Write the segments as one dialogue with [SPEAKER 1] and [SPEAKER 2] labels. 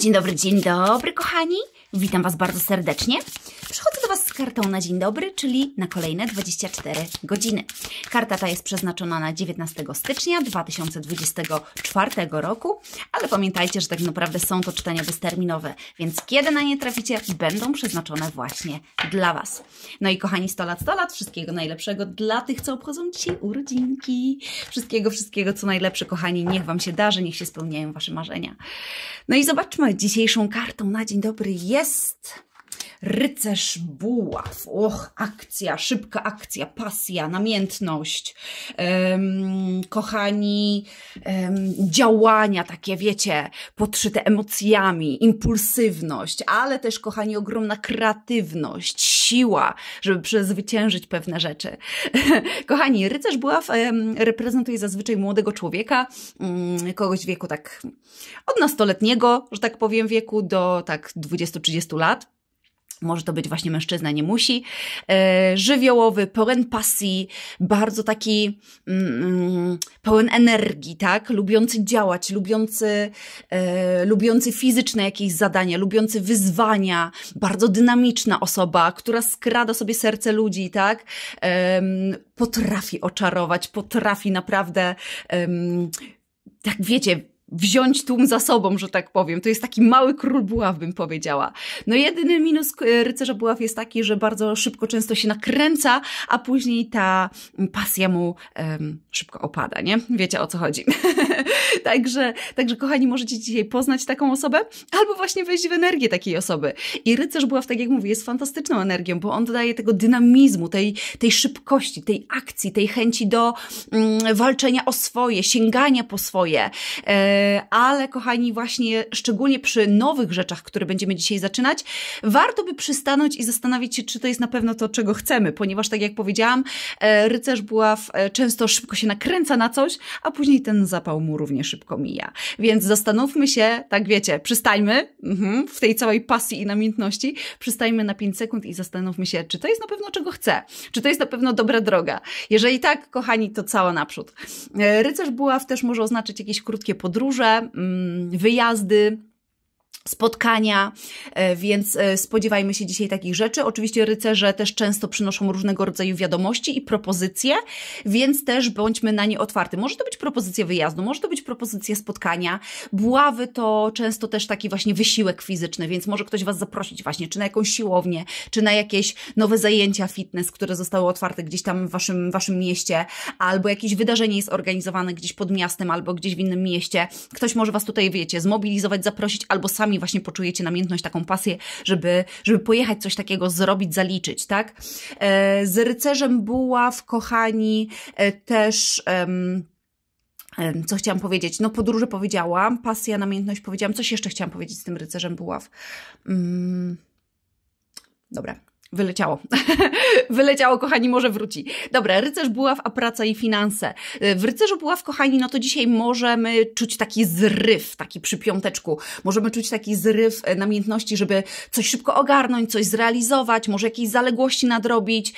[SPEAKER 1] dzień dobry, dzień dobry, kochani. Witam Was bardzo serdecznie. Przychodzę kartą na dzień dobry, czyli na kolejne 24 godziny. Karta ta jest przeznaczona na 19 stycznia 2024 roku, ale pamiętajcie, że tak naprawdę są to czytania bezterminowe, więc kiedy na nie traficie, będą przeznaczone właśnie dla Was. No i kochani, 100 lat, 100 lat, wszystkiego najlepszego dla tych, co obchodzą dzisiaj urodzinki. Wszystkiego, wszystkiego, co najlepsze, kochani. Niech Wam się darzy, niech się spełniają Wasze marzenia. No i zobaczmy, dzisiejszą kartą na dzień dobry jest rycerz buław. Och, akcja, szybka akcja, pasja, namiętność. Um, kochani, um, działania takie, wiecie, podszyte emocjami, impulsywność, ale też, kochani, ogromna kreatywność, siła, żeby przezwyciężyć pewne rzeczy. kochani, rycerz buław um, reprezentuje zazwyczaj młodego człowieka, um, kogoś w wieku tak od nastoletniego, że tak powiem, wieku do tak 20-30 lat może to być właśnie mężczyzna, nie musi. E, żywiołowy, pełen pasji, bardzo taki mm, mm, pełen energii, tak? Lubiący działać, lubiący, e, lubiący fizyczne jakieś zadania, lubiący wyzwania, bardzo dynamiczna osoba, która skrada sobie serce ludzi, tak? E, potrafi oczarować, potrafi naprawdę, tak wiecie, wziąć tłum za sobą, że tak powiem. To jest taki mały król buław, bym powiedziała. No jedyny minus e, rycerza buław jest taki, że bardzo szybko często się nakręca, a później ta pasja mu um, szybko opada, nie? Wiecie o co chodzi. także, także kochani, możecie dzisiaj poznać taką osobę, albo właśnie wejść w energię takiej osoby. I rycerz buław, tak jak mówię, jest fantastyczną energią, bo on dodaje tego dynamizmu, tej, tej szybkości, tej akcji, tej chęci do um, walczenia o swoje, sięgania po swoje. E, ale kochani, właśnie szczególnie przy nowych rzeczach, które będziemy dzisiaj zaczynać, warto by przystanąć i zastanowić się, czy to jest na pewno to, czego chcemy, ponieważ tak jak powiedziałam, e, rycerz buław e, często szybko się nakręca na coś, a później ten zapał mu równie szybko mija. Więc zastanówmy się, tak wiecie, przystajmy mhm, w tej całej pasji i namiętności, przystajmy na 5 sekund i zastanówmy się, czy to jest na pewno czego chcę, czy to jest na pewno dobra droga. Jeżeli tak, kochani, to cała naprzód. E, rycerz buław też może oznaczać jakieś krótkie podróże, podróże, mm, wyjazdy, spotkania, e, więc e, spodziewajmy się dzisiaj takich rzeczy. Oczywiście rycerze też często przynoszą różnego rodzaju wiadomości i propozycje, więc też bądźmy na nie otwarty. Może to być propozycja wyjazdu, może to być propozycja spotkania. Buławy to często też taki właśnie wysiłek fizyczny, więc może ktoś Was zaprosić właśnie, czy na jakąś siłownię, czy na jakieś nowe zajęcia fitness, które zostały otwarte gdzieś tam w Waszym, waszym mieście, albo jakieś wydarzenie jest organizowane gdzieś pod miastem, albo gdzieś w innym mieście. Ktoś może Was tutaj, wiecie, zmobilizować, zaprosić, albo sami właśnie poczujecie namiętność, taką pasję, żeby, żeby pojechać coś takiego zrobić, zaliczyć, tak? E, z rycerzem buław, kochani, e, też... co chciałam powiedzieć? No podróże powiedziałam, pasja, namiętność powiedziałam. Coś jeszcze chciałam powiedzieć z tym rycerzem buław. Mm. Dobra, Wyleciało. Wyleciało, kochani, może wróci. Dobra, rycerz buław, a praca i finanse. W rycerzu buław, kochani, no to dzisiaj możemy czuć taki zryw, taki przy piąteczku. Możemy czuć taki zryw e, namiętności, żeby coś szybko ogarnąć, coś zrealizować, może jakieś zaległości nadrobić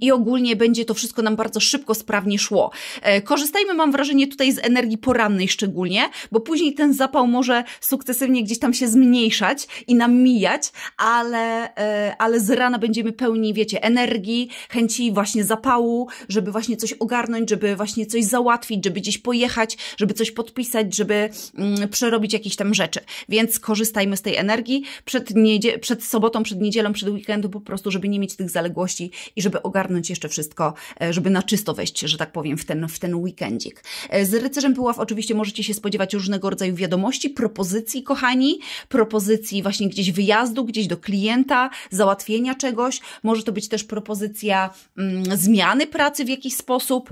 [SPEAKER 1] i ogólnie będzie to wszystko nam bardzo szybko, sprawnie szło. E, korzystajmy, mam wrażenie, tutaj z energii porannej szczególnie, bo później ten zapał może sukcesywnie gdzieś tam się zmniejszać i nam mijać, ale, e, ale z będziemy pełni, wiecie, energii, chęci właśnie zapału, żeby właśnie coś ogarnąć, żeby właśnie coś załatwić, żeby gdzieś pojechać, żeby coś podpisać, żeby mm, przerobić jakieś tam rzeczy. Więc korzystajmy z tej energii przed, niedzie- przed sobotą, przed niedzielą, przed weekendem po prostu, żeby nie mieć tych zaległości i żeby ogarnąć jeszcze wszystko, e, żeby na czysto wejść, że tak powiem, w ten, w ten weekendzik. E, z rycerzem Pyław oczywiście możecie się spodziewać różnego rodzaju wiadomości, propozycji, kochani, propozycji właśnie gdzieś wyjazdu, gdzieś do klienta, załatwienia czegoś, może to być też propozycja mm, zmiany pracy w jakiś sposób,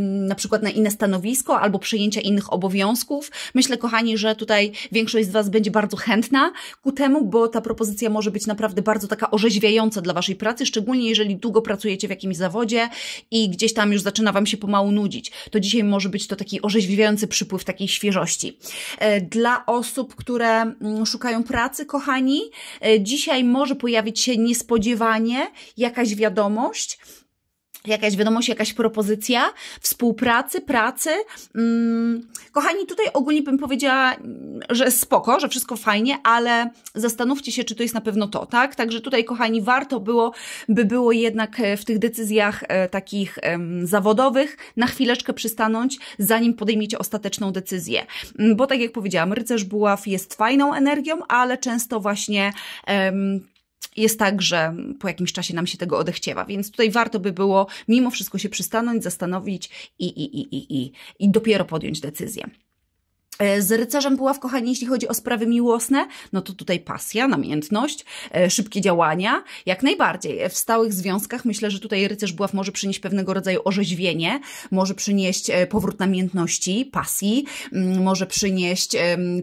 [SPEAKER 1] na przykład na inne stanowisko albo przejęcia innych obowiązków. Myślę, kochani, że tutaj większość z Was będzie bardzo chętna ku temu, bo ta propozycja może być naprawdę bardzo taka orzeźwiająca dla Waszej pracy, szczególnie jeżeli długo pracujecie w jakimś zawodzie i gdzieś tam już zaczyna Wam się pomału nudzić. To dzisiaj może być to taki orzeźwiający przypływ takiej świeżości. E, dla osób, które mm, szukają pracy, kochani, e, dzisiaj może pojawić się niespodziewanie jakaś wiadomość, jakaś wiadomość, jakaś propozycja współpracy, pracy. Hmm. Kochani, tutaj ogólnie bym powiedziała że spoko, że wszystko fajnie, ale zastanówcie się, czy to jest na pewno to, tak? Także tutaj, kochani, warto było, by było jednak e, w tych decyzjach e, takich zawodowych na chwileczkę przystanąć, zanim podejmiecie ostateczną decyzję. Mm, bo tak jak powiedziałam, rycerz buław jest fajną energią, ale często właśnie jest tak, że po jakimś czasie nam się tego odechciewa, więc tutaj warto by było mimo wszystko się przystanąć, zastanowić i, i, i, i, i, i dopiero podjąć decyzję. E, z rycerzem buław, kochani, jeśli chodzi o sprawy miłosne, no to tutaj pasja, namiętność, e, szybkie działania, jak najbardziej. W stałych związkach myślę, że tutaj rycerz buław może przynieść pewnego rodzaju orzeźwienie, może przynieść e, powrót namiętności, pasji, mm, może przynieść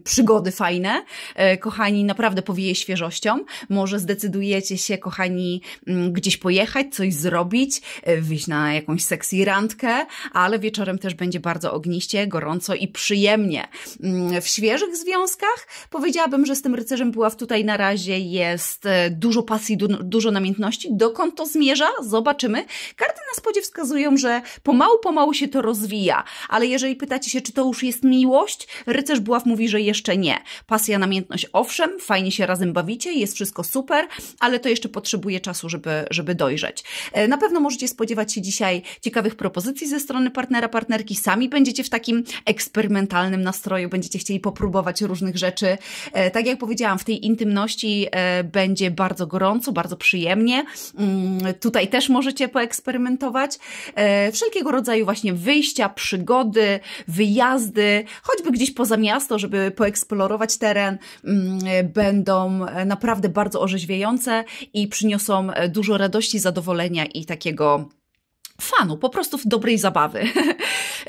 [SPEAKER 1] przygody fajne. Kochani, naprawdę powieje świeżością. Może zdecydujecie się, kochani, mm, gdzieś pojechać, coś zrobić, wyjść na jakąś sexy randkę, ale wieczorem też będzie bardzo ogniście, gorąco i przyjemnie. Mm, w świeżych związkach. Powiedziałabym, że z tym rycerzem Buław tutaj na razie jest e, dużo pasji, dużo namiętności. Dokąd to zmierza? Zobaczymy. Karty na spodzie wskazują, że pomału, pomału się to rozwija, ale jeżeli pytacie się, czy to już jest miłość, rycerz Buław mówi, że jeszcze nie. Pasja, namiętność, owszem, fajnie się razem bawicie, jest wszystko super, ale to jeszcze potrzebuje czasu, żeby, żeby dojrzeć. E, na pewno możecie spodziewać się dzisiaj ciekawych propozycji ze strony partnera, partnerki. Sami będziecie w takim eksperymentalnym nastroju nastroju, będziecie chcieli popróbować różnych rzeczy. E, tak jak powiedziałam, w tej intymności e, będzie bardzo gorąco, bardzo przyjemnie. Mm, tutaj też możecie poeksperymentować. E, wszelkiego rodzaju właśnie wyjścia, przygody, wyjazdy, choćby gdzieś poza miasto, żeby poeksplorować teren, mm, będą naprawdę bardzo orzeźwiające i przyniosą dużo radości, zadowolenia i takiego fanu, po prostu w dobrej zabawy.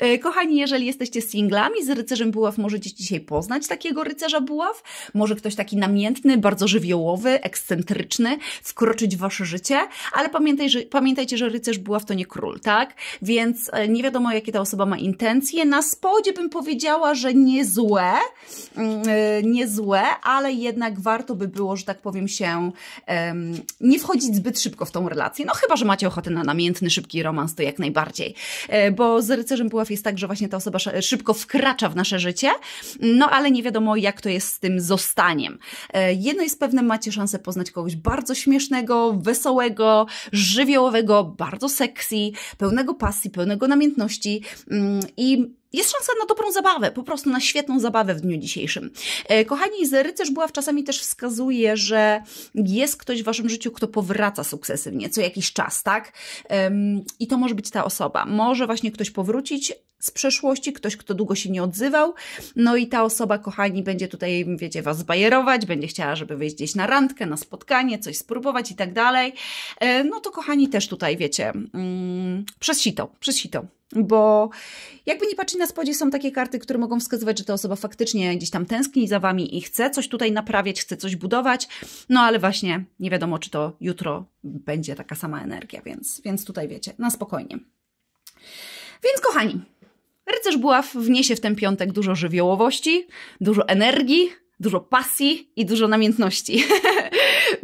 [SPEAKER 1] E, kochani, jeżeli jesteście singlami z rycerzem buław, możecie dzisiaj poznać takiego rycerza buław. Może ktoś taki namiętny, bardzo żywiołowy, ekscentryczny, wkroczyć w wasze życie, ale pamiętaj, że, pamiętajcie, że rycerz buław to nie król, tak? Więc e, nie wiadomo, jakie ta osoba ma intencje. Na spodzie bym powiedziała, że nie złe, mm, e, nie złe, ale jednak warto by było, że tak powiem się, nie wchodzić zbyt szybko w tą relację. No chyba, że macie ochotę na namiętny, szybki romans, to jak najbardziej. Bo z rycerzem buław jest tak, że właśnie ta osoba szybko wkracza w nasze życie, no ale nie wiadomo jak to jest z tym zostaniem. E, jedno jest pewne, macie szansę poznać kogoś bardzo śmiesznego, wesołego, żywiołowego, bardzo sexy, pełnego pasji, pełnego namiętności mm, i jest szansa na dobrą zabawę, po prostu na świetną zabawę w dniu dzisiejszym. E, kochani, z rycerz buław czasami też wskazuje, że jest ktoś w waszym życiu, kto powraca sukcesywnie, co jakiś czas, tak? I to może być ta osoba. Może właśnie ktoś powrócić z przeszłości, ktoś, kto długo się nie odzywał, no i ta osoba, kochani, będzie tutaj, wiecie, was bajerować, będzie chciała, żeby wyjść gdzieś na randkę, na spotkanie, coś spróbować i tak dalej. E, no to kochani, też tutaj, wiecie, mm, przez sito, przez sito bo jakby nie patrzeć na spodzie, są takie karty, które mogą wskazywać, że ta osoba faktycznie gdzieś tam tęskni za wami i chce coś tutaj naprawiać, chce coś budować, no ale właśnie nie wiadomo, czy to jutro będzie taka sama energia, więc, więc tutaj wiecie, na spokojnie. Więc kochani, rycerz buław wniesie w ten piątek dużo żywiołowości, dużo energii, dużo pasji i dużo namiętności.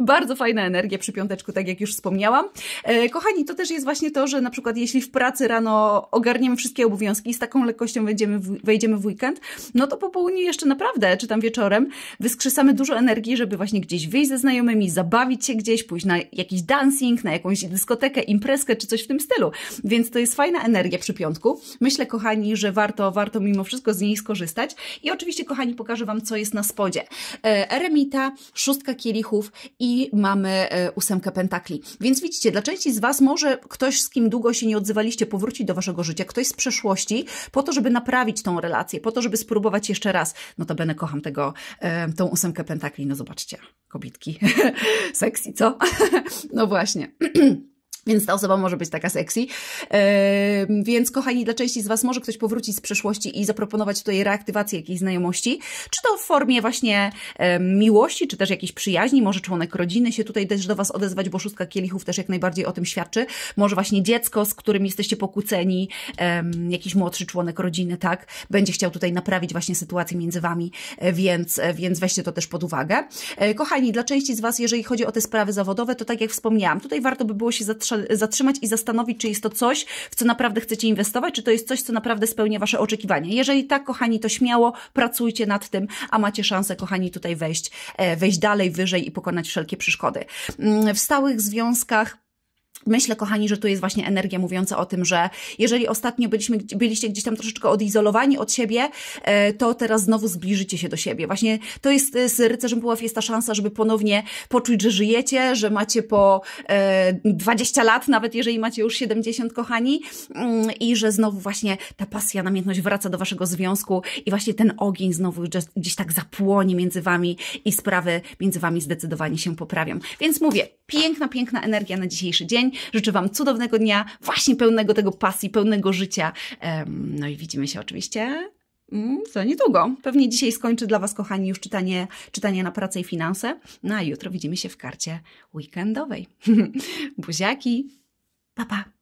[SPEAKER 1] Bardzo fajna energia przy piąteczku, tak jak już wspomniałam. E, kochani, to też jest właśnie to, że na przykład jeśli w pracy rano ogarniemy wszystkie obowiązki i z taką lekkością wejdziemy w, wejdziemy w weekend, no to po południu jeszcze naprawdę, czy tam wieczorem, wyskrzesamy dużo energii, żeby właśnie gdzieś wyjść ze znajomymi, zabawić się gdzieś, pójść na jakiś dancing, na jakąś dyskotekę, imprezkę, czy coś w tym stylu. Więc to jest fajna energia przy piątku. Myślę, kochani, że warto, warto mimo wszystko z niej skorzystać. I oczywiście, kochani, pokażę Wam, co jest na spodzie. E, eremita, szóstka kielichów i mamy e, ósemkę pentakli. Więc widzicie, dla części z Was może ktoś, z kim długo się nie odzywaliście, powrócić do Waszego życia, ktoś z przeszłości, po to, żeby naprawić tą relację, po to, żeby spróbować jeszcze raz. No to będę kocham tego, e, tą ósemkę pentakli. No zobaczcie, kobitki. Sexy, co? no właśnie. Więc ta osoba może być taka sexy. Więc, kochani, dla części z Was może ktoś powrócić z przeszłości i zaproponować tutaj reaktywację jakiejś znajomości, czy to w formie właśnie miłości, czy też jakiejś przyjaźni, może członek rodziny się tutaj też do Was odezwać, bo szóstka kielichów też jak najbardziej o tym świadczy. Może właśnie dziecko, z którym jesteście pokłóceni, jakiś młodszy członek rodziny, tak, będzie chciał tutaj naprawić właśnie sytuację między Wami, więc, więc weźcie to też pod uwagę. Kochani, dla części z Was, jeżeli chodzi o te sprawy zawodowe, to tak jak wspomniałam, tutaj warto by było się zatrzymać zatrzymać i zastanowić, czy jest to coś, w co naprawdę chcecie inwestować, czy to jest coś, co naprawdę spełnia Wasze oczekiwania. Jeżeli tak, kochani, to śmiało pracujcie nad tym, a macie szansę, kochani, tutaj wejść, e, wejść dalej, wyżej i pokonać wszelkie przeszkody. Mm, w stałych związkach Myślę, kochani, że tu jest właśnie energia mówiąca o tym, że jeżeli ostatnio byliśmy, byliście gdzieś tam troszeczkę odizolowani od siebie, e, to teraz znowu zbliżycie się do siebie. Właśnie to jest z rycerzem puław jest ta szansa, żeby ponownie poczuć, że żyjecie, że macie po 20 e, lat, nawet jeżeli macie już 70, kochani, mm, i że znowu właśnie ta pasja, namiętność wraca do waszego związku i właśnie ten ogień znowu gdzieś tak zapłonie między wami i sprawy między wami zdecydowanie się poprawią. Więc mówię, piękna, piękna energia na dzisiejszy dzień. Życzę Wam cudownego dnia, właśnie pełnego tego pasji, pełnego życia. No i widzimy się oczywiście mm, za niedługo. Pewnie dzisiaj skończę dla Was, kochani, już czytanie, czytanie na pracę i finanse. No a jutro widzimy się w karcie weekendowej. Buziaki. Pa, pa.